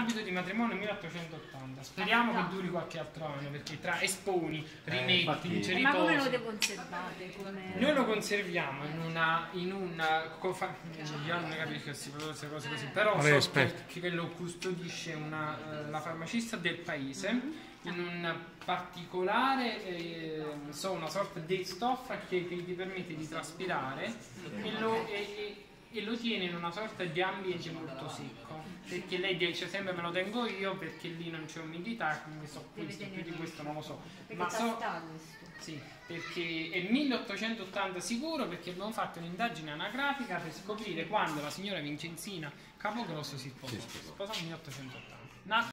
abito di matrimonio 1880. Speriamo che duri qualche altro anno perché tra esponi, rimetti, Eh, ma come lo conservate? Come... Noi lo conserviamo in una, in una confa- io non capisco queste queste cose così, però Ma lei è so che, che lo custodisce una, eh, la farmacista del paese. In un particolare, eh, so, una sorta di stoffa che, che ti permette di traspirare e lo, e- e- lo tiene in una sorta di ambiente molto secco. Perché lei dice sempre me lo tengo io perché lì non c'è umidità quindi so questo più di questo non lo so. ma so, sì, perché è 1880 sicuro perché abbiamo fatto un'indagine anagrafica per scoprire quando la signora Vincenzina Capogrosso si sposò. Si sposò nel 1880. Nacque